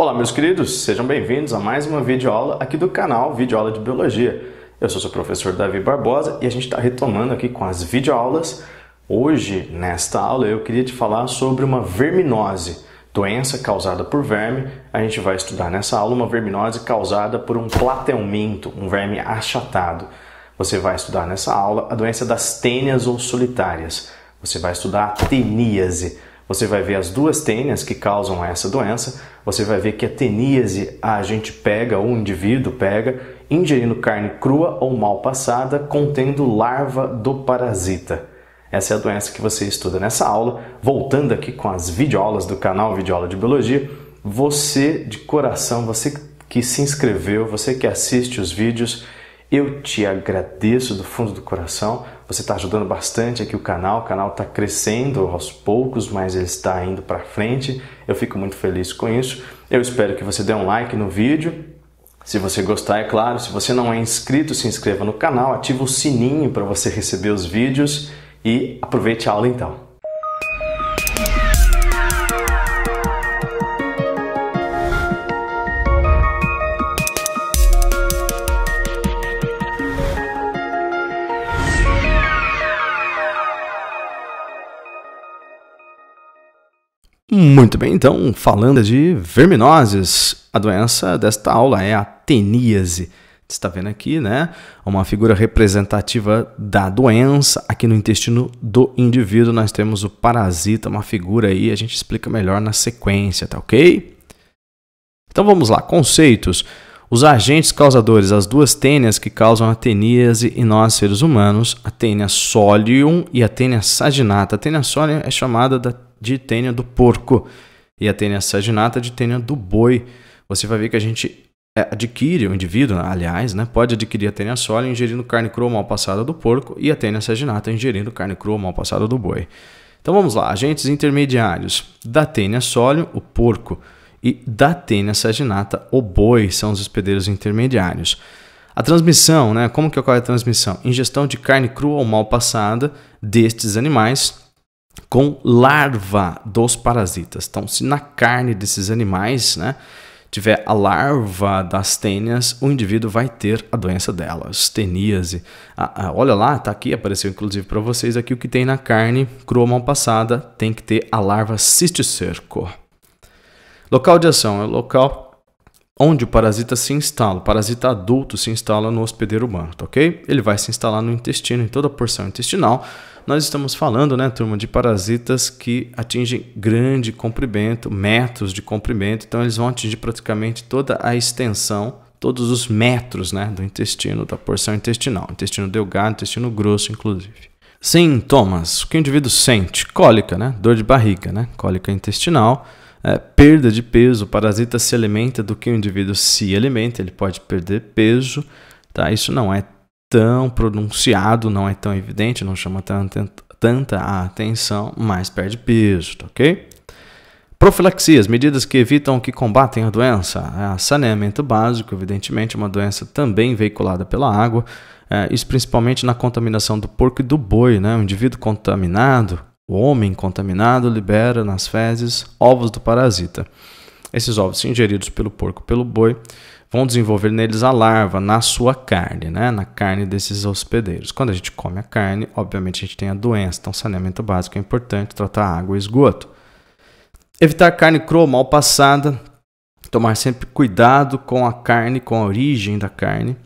Olá meus queridos, sejam bem-vindos a mais uma videoaula aqui do canal Videoaula de Biologia. Eu sou seu professor Davi Barbosa e a gente está retomando aqui com as videoaulas. Hoje, nesta aula, eu queria te falar sobre uma verminose, doença causada por verme. A gente vai estudar nessa aula uma verminose causada por um platelminto, um verme achatado. Você vai estudar nessa aula a doença das tênias ou solitárias. Você vai estudar a teníase você vai ver as duas tênias que causam essa doença. Você vai ver que a teníase a gente pega, o indivíduo pega, ingerindo carne crua ou mal passada, contendo larva do parasita. Essa é a doença que você estuda nessa aula. Voltando aqui com as videoaulas do canal Videoaula de Biologia, você de coração, você que se inscreveu, você que assiste os vídeos, eu te agradeço do fundo do coração. Você está ajudando bastante aqui o canal. O canal está crescendo aos poucos, mas ele está indo para frente. Eu fico muito feliz com isso. Eu espero que você dê um like no vídeo. Se você gostar, é claro. Se você não é inscrito, se inscreva no canal, ative o sininho para você receber os vídeos e aproveite a aula então. Muito bem, então, falando de verminoses, a doença desta aula é a teníase. Você está vendo aqui, né? Uma figura representativa da doença. Aqui no intestino do indivíduo nós temos o parasita, uma figura aí, a gente explica melhor na sequência, tá ok? Então vamos lá, conceitos. Os agentes causadores, as duas tênias que causam a teníase em nós seres humanos, a tênia solium e a tênia saginata. A tênia solium é chamada da de tênia do porco e a tênia saginata de tênia do boi. Você vai ver que a gente é, adquire, o indivíduo, aliás, né, pode adquirir a tênia sólida ingerindo carne crua mal passada do porco e a tênia saginata ingerindo carne crua mal passada do boi. Então vamos lá, agentes intermediários da tênia sólio, o porco, e da tênia saginata, o boi, são os hospedeiros intermediários. A transmissão, né, como que ocorre a transmissão? Ingestão de carne crua ou mal passada destes animais com larva dos parasitas. Então, se na carne desses animais, né, tiver a larva das tênias, o indivíduo vai ter a doença delas, teníase. Ah, ah, olha lá, tá aqui, apareceu inclusive para vocês aqui o que tem na carne crua mal passada, tem que ter a larva cisticerco. Local de ação é o local onde o parasita se instala. O parasita adulto se instala no hospedeiro humano, tá ok? Ele vai se instalar no intestino, em toda a porção intestinal, nós estamos falando, né, turma, de parasitas que atingem grande comprimento, metros de comprimento, então eles vão atingir praticamente toda a extensão, todos os metros, né, do intestino, da porção intestinal, intestino delgado, intestino grosso, inclusive. Sintomas: o que o indivíduo sente? Cólica, né, dor de barriga, né, cólica intestinal. É, perda de peso, o parasita se alimenta do que o indivíduo se alimenta, ele pode perder peso, tá? Isso não é tão pronunciado, não é tão evidente, não chama tanta, atenção, mas perde peso, tá ok? Profilaxias, medidas que evitam que combatem a doença. É, saneamento básico, evidentemente, uma doença também veiculada pela água, é, isso principalmente na contaminação do porco e do boi. Né? O indivíduo contaminado, o homem contaminado, libera nas fezes ovos do parasita. Esses ovos, ingeridos pelo porco pelo boi, vão desenvolver neles a larva na sua carne, né? na carne desses hospedeiros. Quando a gente come a carne, obviamente a gente tem a doença, então saneamento básico é importante, tratar água e esgoto. Evitar carne crua mal passada, tomar sempre cuidado com a carne, com a origem da carne.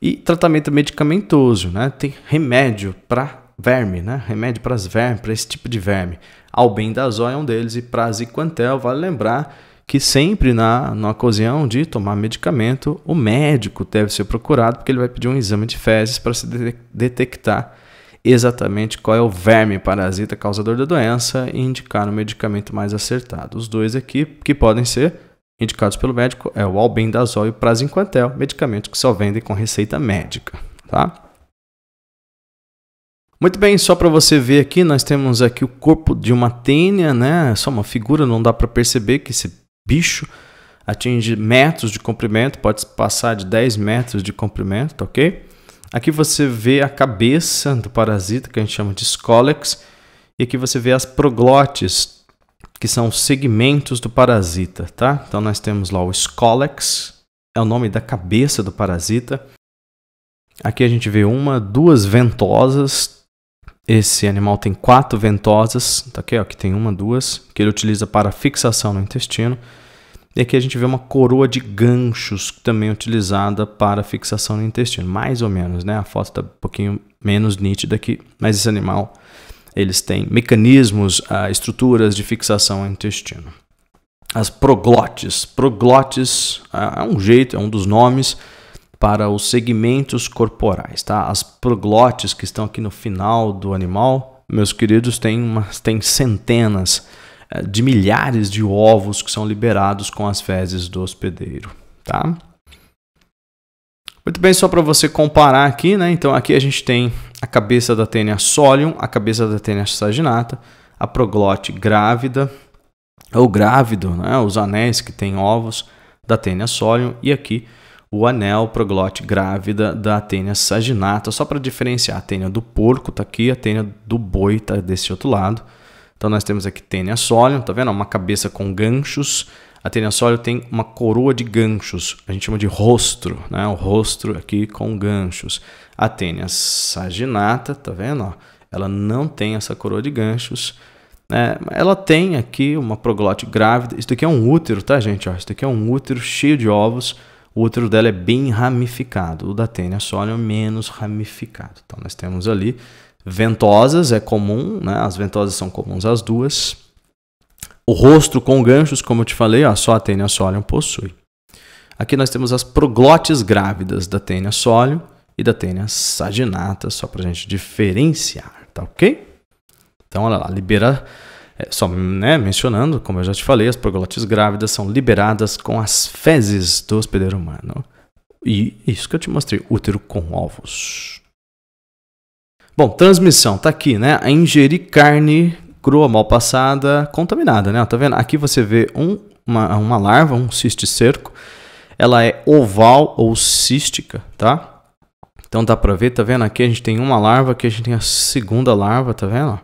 E tratamento medicamentoso, né? Tem remédio para verme, né? Remédio para as vermes, para esse tipo de verme. Albendazol é um deles e praziquantel, vale lembrar que sempre na, na ocasião de tomar medicamento, o médico deve ser procurado, porque ele vai pedir um exame de fezes para se de detectar exatamente qual é o verme parasita causador da doença e indicar o medicamento mais acertado. Os dois aqui que podem ser indicados pelo médico é o albendazol e o praziquantel, medicamentos que só vendem com receita médica, tá? Muito bem, só para você ver aqui, nós temos aqui o corpo de uma tênia, né? Só uma figura, não dá para perceber que esse bicho atinge metros de comprimento, pode passar de 10 metros de comprimento, tá ok? Aqui você vê a cabeça do parasita, que a gente chama de scolex, e aqui você vê as proglotes, que são os segmentos do parasita, tá? Então nós temos lá o scolex, é o nome da cabeça do parasita. Aqui a gente vê uma, duas ventosas. Esse animal tem quatro ventosas, tá aqui, ó, que tem uma, duas, que ele utiliza para fixação no intestino. E aqui a gente vê uma coroa de ganchos também utilizada para fixação no intestino, mais ou menos, né? A foto está um pouquinho menos nítida aqui, mas esse animal eles têm mecanismos, uh, estruturas de fixação no intestino. As proglotes, proglotes uh, é um jeito, é um dos nomes para os segmentos corporais, tá? As proglotes que estão aqui no final do animal, meus queridos, tem, umas, tem centenas eh, de milhares de ovos que são liberados com as fezes do hospedeiro, tá? Muito bem, só para você comparar aqui, né? Então aqui a gente tem a cabeça da tênia solium, a cabeça da tênia saginata, a proglote grávida, ou grávido, né? Os anéis que têm ovos da tênia solium e aqui o anel proglote grávida da tênia saginata, só para diferenciar a tênia do porco tá aqui, a tênia do boi tá desse outro lado. Então nós temos aqui tênia sólium, tá vendo? Uma cabeça com ganchos. A tênia sólium tem uma coroa de ganchos, a gente chama de rostro, né? O rostro aqui com ganchos. A tênia saginata, tá vendo? Ela não tem essa coroa de ganchos. É, ela tem aqui uma proglote grávida. Isso aqui é um útero, tá, gente? Ó, isso aqui é um útero cheio de ovos. O útero dela é bem ramificado. O da tênia sólium é menos ramificado. Então nós temos ali Ventosas é comum, né? As ventosas são comuns as duas. O rosto com ganchos, como eu te falei, ó, só a tênia solium possui. Aqui nós temos as proglotes grávidas da tênia solium e da tênia saginata, só para a gente diferenciar, tá ok? Então, olha lá, libera, é, só né, mencionando, como eu já te falei, as proglotes grávidas são liberadas com as fezes do hospedeiro humano. E isso que eu te mostrei, útero com ovos. Bom, transmissão, tá aqui, né? A ingerir carne crua, mal passada, contaminada, né? Tá vendo? Aqui você vê um, uma, uma larva, um cisticerco. Ela é oval ou cística, tá? Então dá pra ver, tá vendo? Aqui a gente tem uma larva, aqui a gente tem a segunda larva, tá vendo?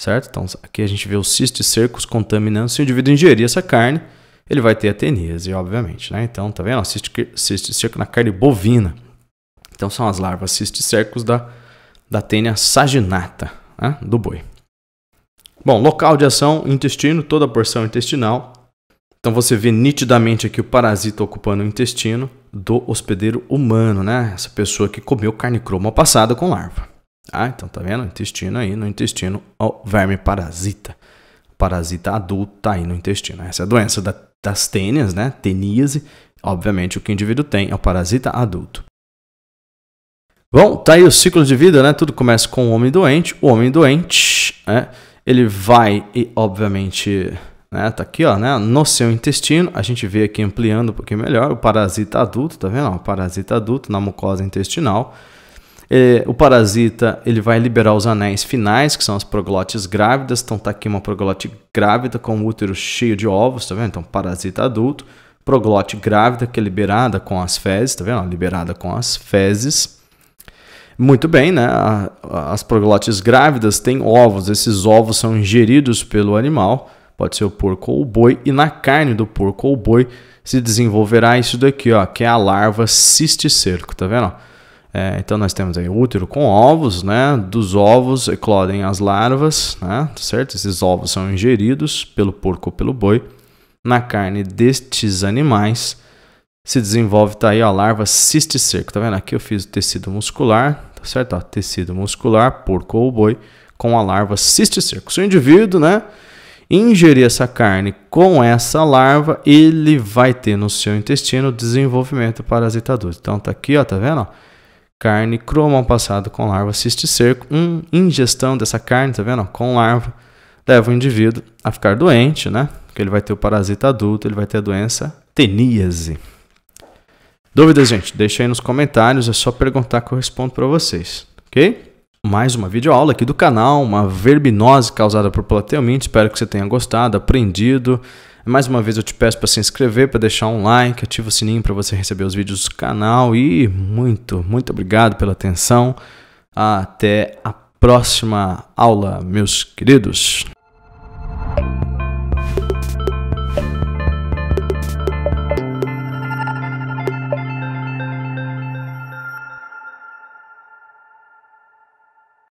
Certo? Então aqui a gente vê os cisticercos contaminando. Se o indivíduo ingerir essa carne, ele vai ter ateníase, obviamente, né? Então, tá vendo? Cisticerco na carne bovina. Então são as larvas cisticercos da da tênia saginata, né, do boi. Bom, local de ação, intestino, toda a porção intestinal. Então você vê nitidamente aqui o parasita ocupando o intestino do hospedeiro humano, né? Essa pessoa que comeu carne crua passada com larva. Ah, então tá vendo? Intestino aí, no intestino, o verme parasita. Parasita adulto tá aí no intestino. Essa é a doença da, das tênias, né? Teníase. Obviamente o que o indivíduo tem é o parasita adulto. Bom, tá aí o ciclo de vida, né? Tudo começa com o homem doente. O homem doente, né? Ele vai e, obviamente, né? Tá aqui, ó, né? No seu intestino, a gente vê aqui ampliando um pouquinho melhor o parasita adulto, tá vendo? O parasita adulto na mucosa intestinal. É, o parasita ele vai liberar os anéis finais, que são as proglotes grávidas. Então tá aqui uma proglote grávida com o útero cheio de ovos, tá vendo? Então parasita adulto, proglote grávida que é liberada com as fezes, tá vendo? Liberada com as fezes. Muito bem, né? As proglotes grávidas têm ovos. Esses ovos são ingeridos pelo animal, pode ser o porco ou o boi, e na carne do porco ou boi se desenvolverá isso daqui, ó, que é a larva cisticerco, tá vendo? É, então nós temos aí útero com ovos, né? Dos ovos eclodem as larvas, né? Certo? Esses ovos são ingeridos pelo porco ou pelo boi. Na carne destes animais se desenvolve, tá aí ó, larva cisticerco, tá vendo? Aqui eu fiz o tecido muscular, tá certo? Ó, tecido muscular, porco ou boi, com a larva cisticerco. Se o indivíduo, né, ingerir essa carne com essa larva, ele vai ter no seu intestino desenvolvimento parasitador. Então tá aqui, ó, tá vendo? Ó? Carne crua mal passada com larva cisticerco, um, ingestão dessa carne, tá vendo? Com larva, leva o indivíduo a ficar doente, né? Porque ele vai ter o parasita adulto, ele vai ter a doença teníase. Dúvidas, gente? Deixa aí nos comentários, é só perguntar que eu respondo para vocês, ok? Mais uma videoaula aqui do canal, uma verbinose causada por plateuminto. Espero que você tenha gostado, aprendido. Mais uma vez eu te peço para se inscrever, para deixar um like, ativa o sininho para você receber os vídeos do canal e muito, muito obrigado pela atenção. Até a próxima aula, meus queridos.